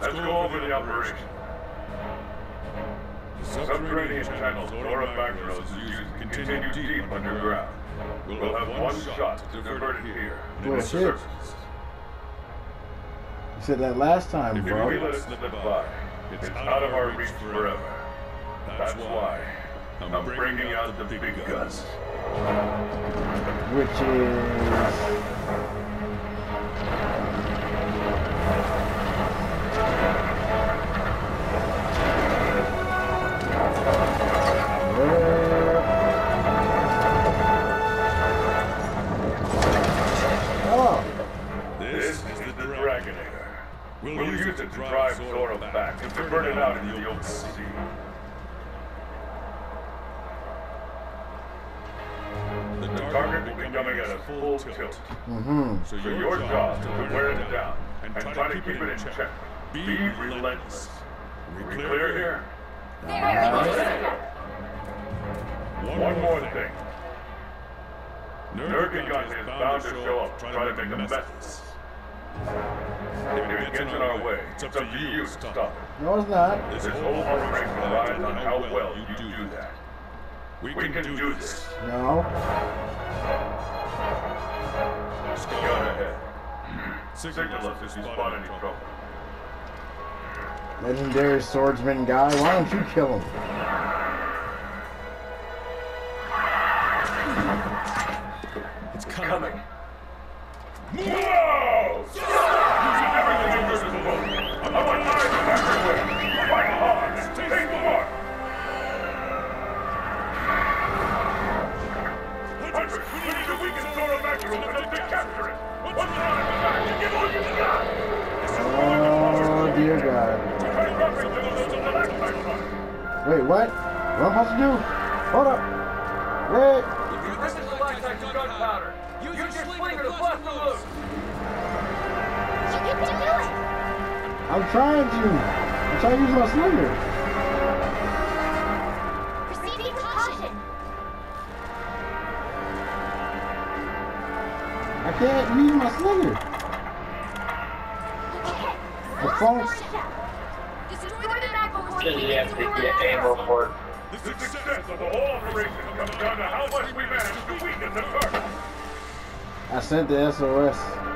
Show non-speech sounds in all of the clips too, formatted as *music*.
Let's go over the operation. The subterranean channels Zorah Magdaros is using continue deep underground. We'll have one shot to divert it here. Well, Into shit. You said that last time, If we bro. let it slip by, it's out of our reach forever. That's why I'm bringing out the big guns. Which is. To drive Zorah back and divert it out into the open sea. The target will be coming at a full tilt. mm-hmm. So your job is to wear it down and try to keep it in check. Be relentless. We clear here? One more thing. Nergigante is bound to show up, try to make a mess of this. If it gets in our way, it's up to you to stop it. No, it's not. This whole operation relies on how well you do that. We can do this. No. Gun ahead. Signal us if you spot any trouble. Legendary swordsman guy. Why don't you kill him? I sent the SOS.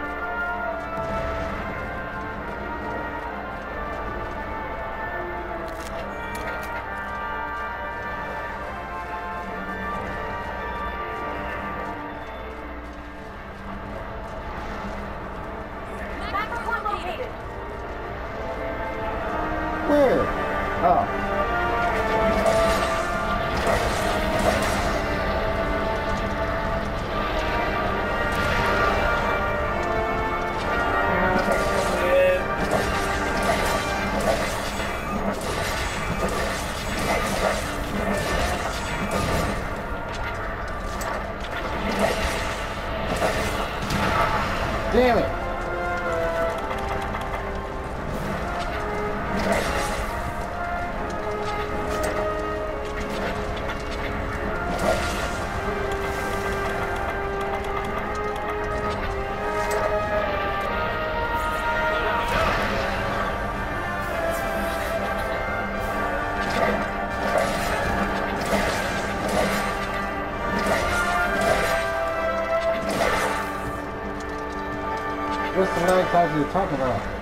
What's the last time you're talking about?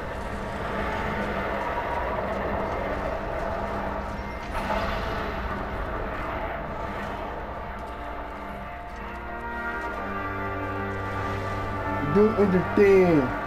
Anything. All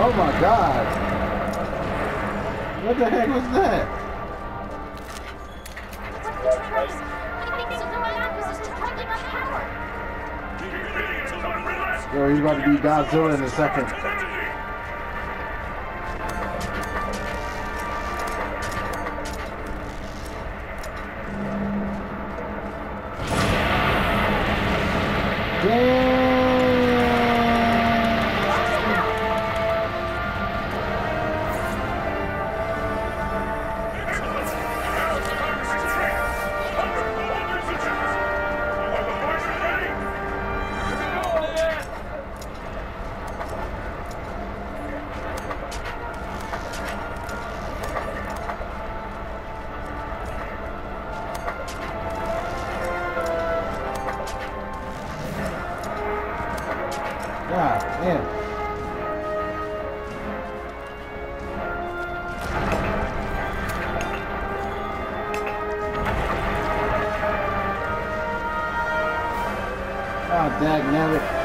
Oh my god. What the heck was that? Yo, he's about to be Godzilla in a second. God damn. God damn it.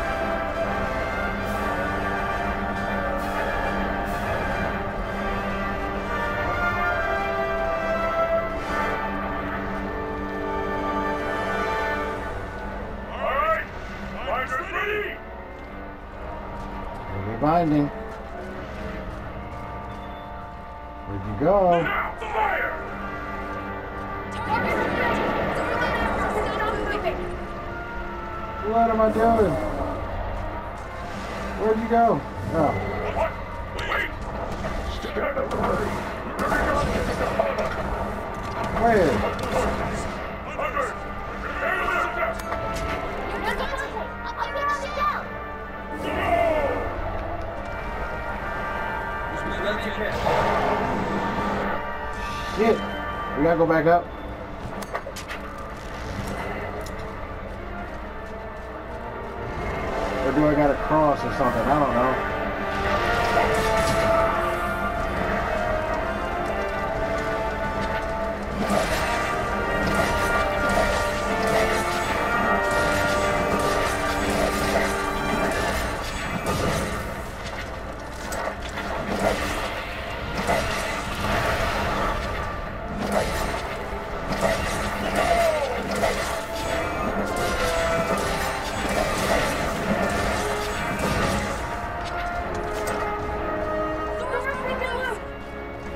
We gotta go back up. Or do I gotta cross or something? I don't know.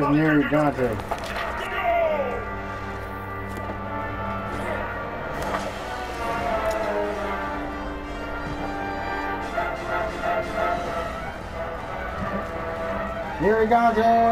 fuck is Mary Dante? Mary Dante!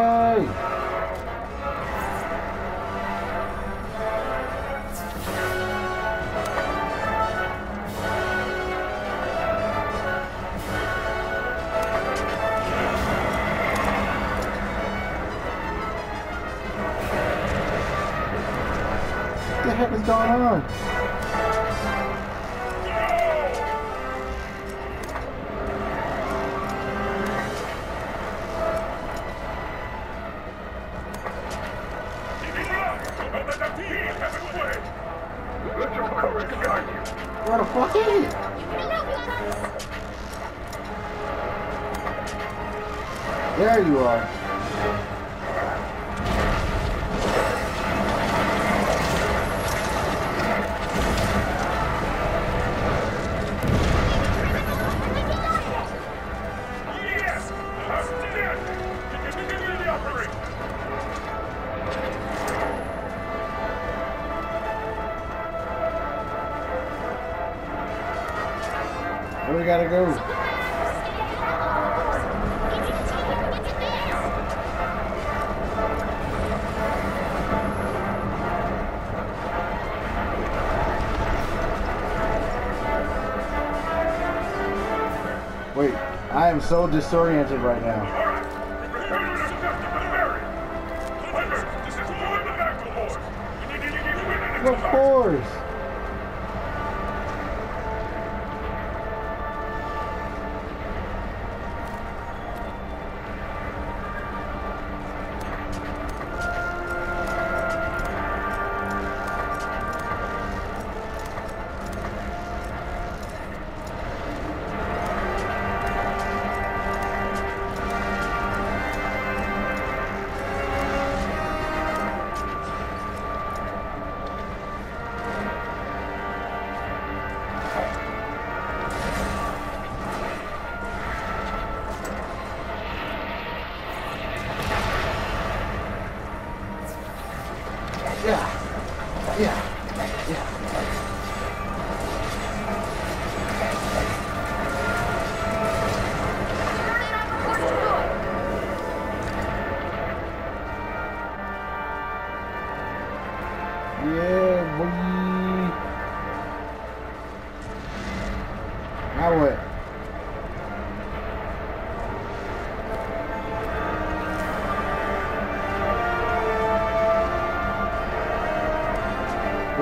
What's going on? We gotta go? Wait, I am so disoriented right now.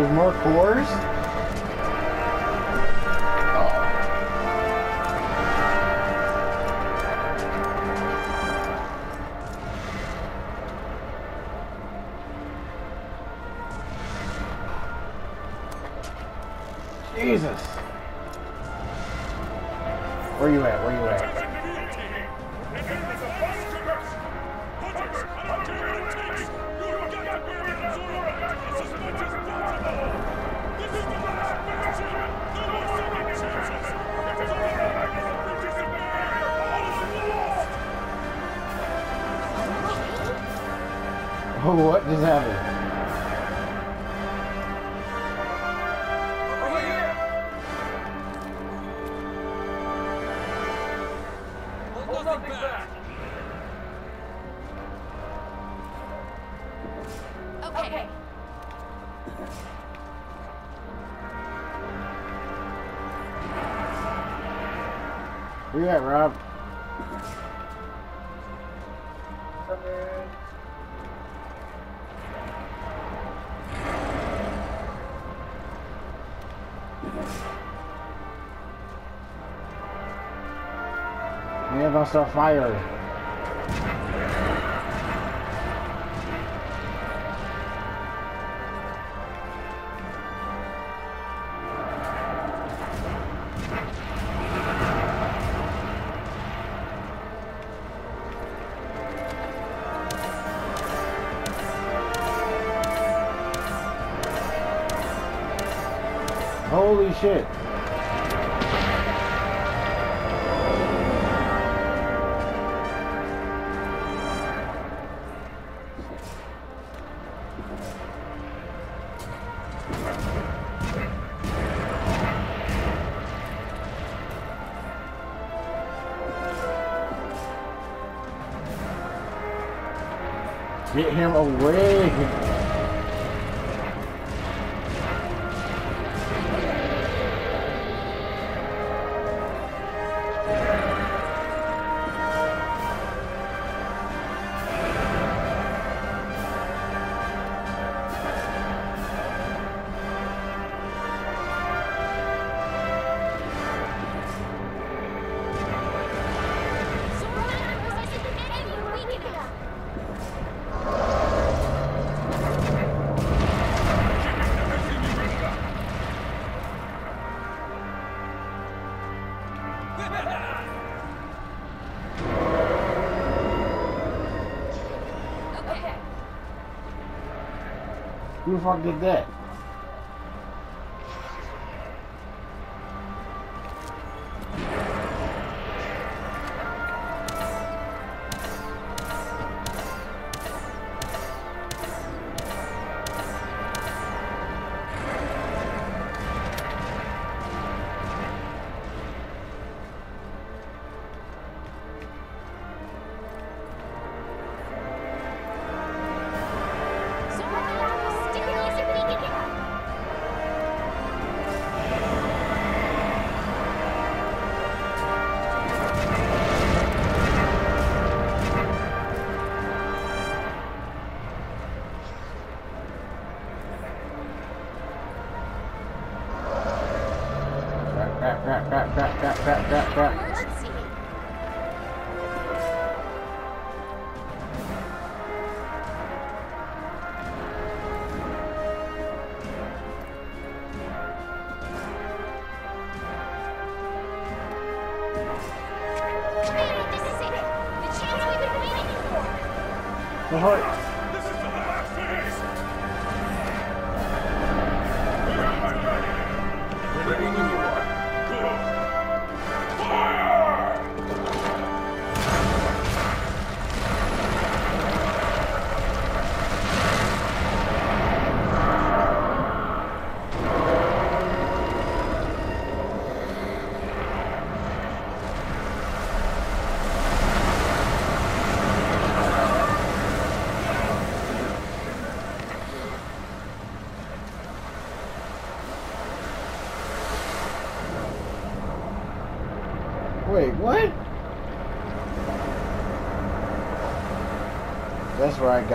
There's more cores? Back! Okay. Where you at, Rob? Gonna fire. Holy shit. Away. Who the fuck did that?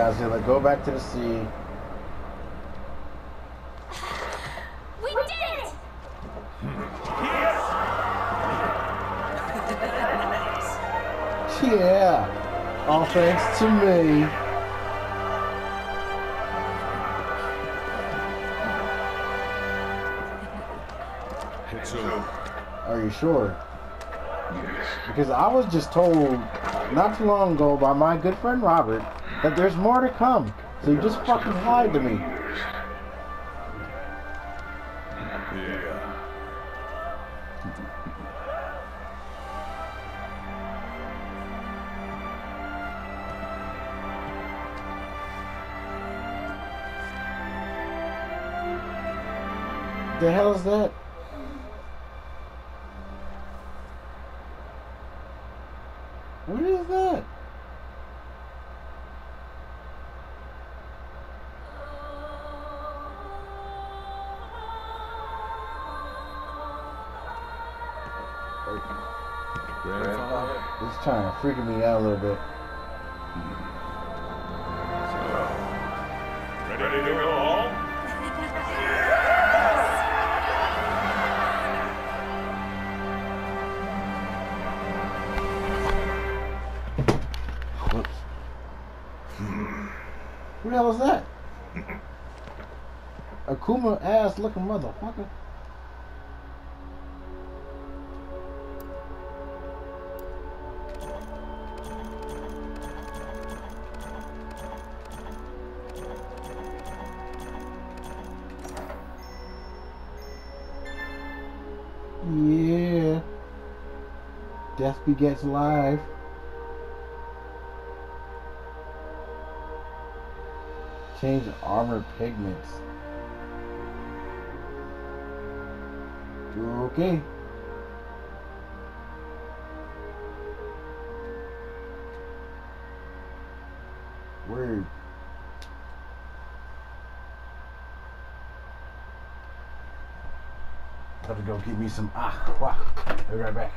That's right, Godzilla. Go back to the sea. We did it! Yes! *laughs* Yeah. All thanks to me. It's over. Are you sure? Yes. Because I was just told not too long ago by my good friend Robert that there's more to come. So you just fucking lied to me. The hell is that? It's trying to freak me out a little bit. Ready to go home? Whoops. Who the hell is that? *laughs* Akuma ass looking motherfucker. Begets life. Change armor pigments. Okay. Word. Gotta go get me some ah, aqua. Be right back.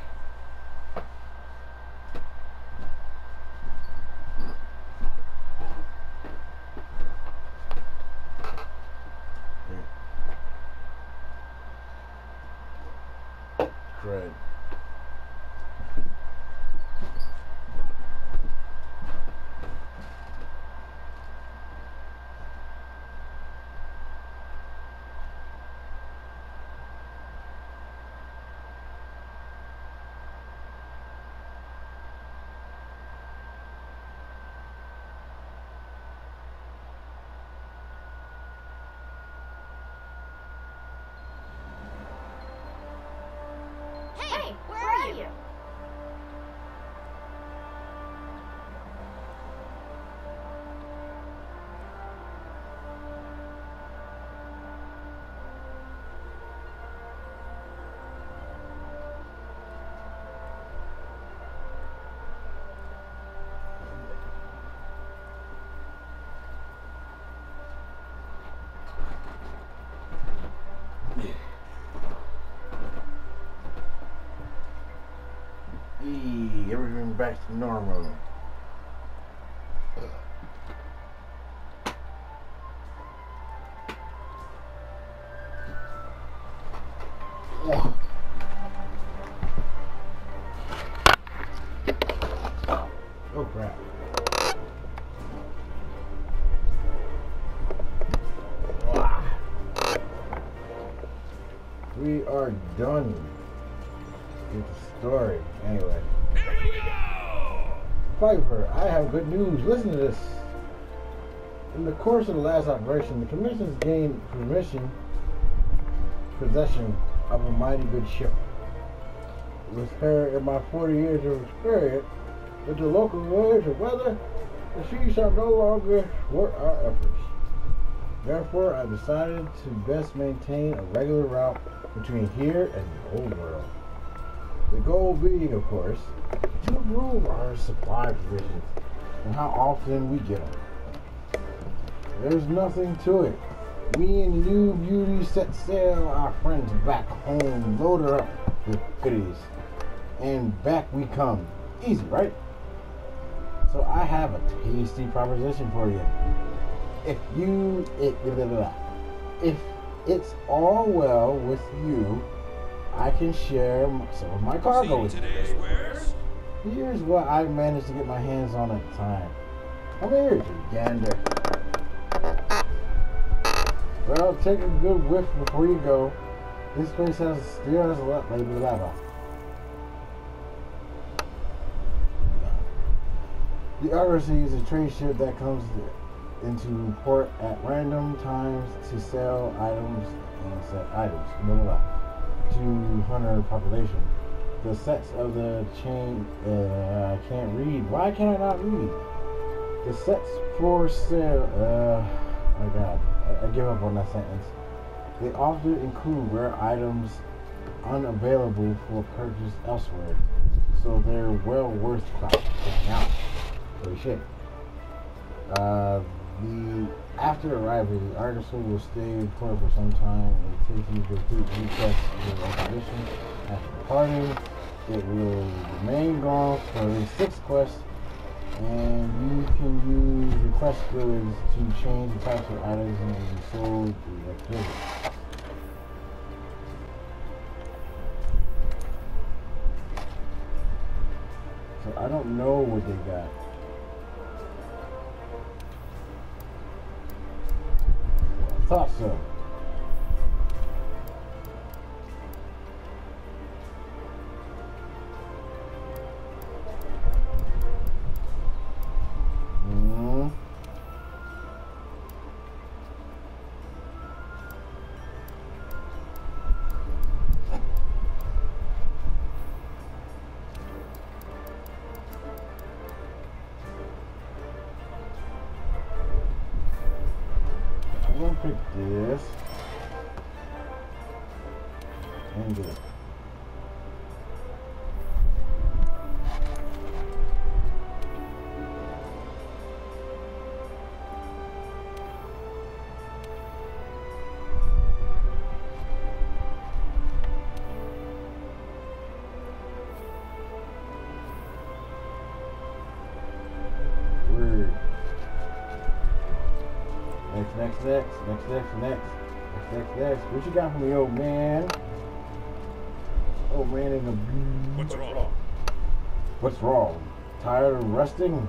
Everything back to normal. I have good news. Listen to this. In the course of the last operation, the commission's gained permission, possession of a mighty good ship. With her in my 40 years of experience with the local winds and weather, the sea shall no longer thwart our efforts. Therefore, I decided to best maintain a regular route between here and the old world. The goal being, of course, to improve our supply provisions and how often we get them. There's nothing to it. Me and new beauty set sail our friends back home, load her up with goodies, and back we come. Easy, right? So I have a tasty proposition for you. If you, it, blah, blah, blah. if it's all well with you, I can share some of my cargo with you. Here's what I managed to get my hands on at the time. Oh, Come here, you gander. Well, take a good whiff before you go. This place has still has a lot labeled blah. The Argosy is a trade ship that comes into port at random times to sell items and set items. Blah blah blah. To hunter population. The sets of the chain uh, I can't read. Why can I not read? The sets for sale. Uh, my God, I, I give up on that sentence. They often include rare items unavailable for purchase elsewhere, so they're well worth checking out. Holy shit. Uh, the after arriving, the Argosy will stay in port for some time and take you to complete request your expedition. After party, it will remain gone for six quests, and you can use request goods to change the types of items and sold the activity. So I don't know what they got. Thought so. next, next, next, next, next, next, next, next. What you got for me, old man? Old man in the... What's wrong? What's wrong? Tired of resting?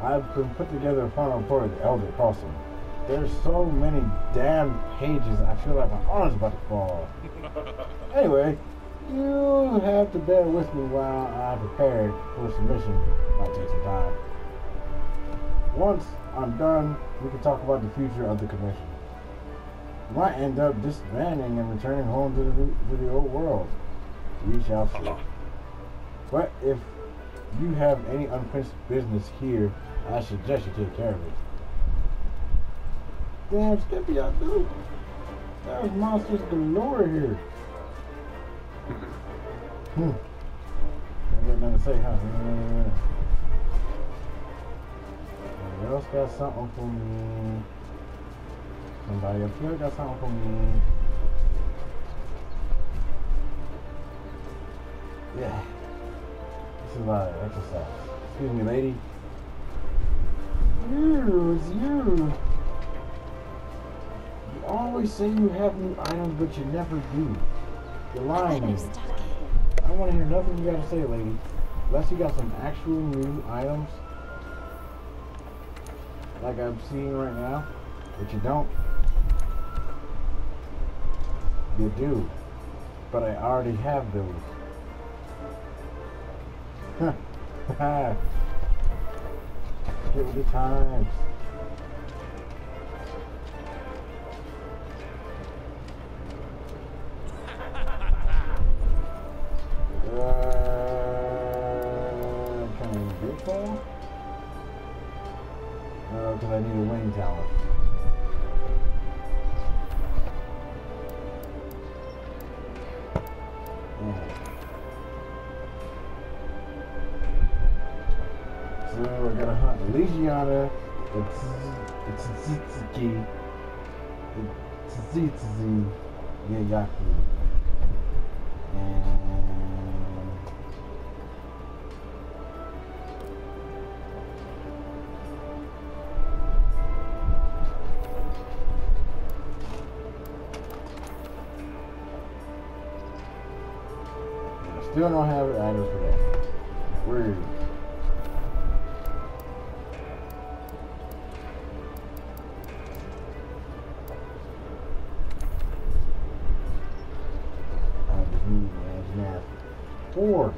I've been put together a final report of the Elder Crossing. There's so many damn pages, I feel like my arm's about to fall *laughs* anyway, you have to bear with me while I prepare for submission. Might take some time. Once I'm done, we can talk about the future of the commission. You might end up disbanding and returning home to the, to the old world. We shall see. But if you have any unfinished business here, I suggest you take care of it. Damn, Skippy, I do. There's monsters galore here. *laughs* Hmm. I got nothing to say, huh? Else got something for me? Somebody up here got something for me. Yeah. This is a lot of exercise. Excuse me, lady. You, it's you. You always say you have new items, but you never do. You're lying. I want to hear nothing you got to say, lady. Unless you got some actual new items. Like I'm seeing right now. But you don't. You do. but I already have those. Get with the times. Still don't have items for that. Weird. Anjanath. Four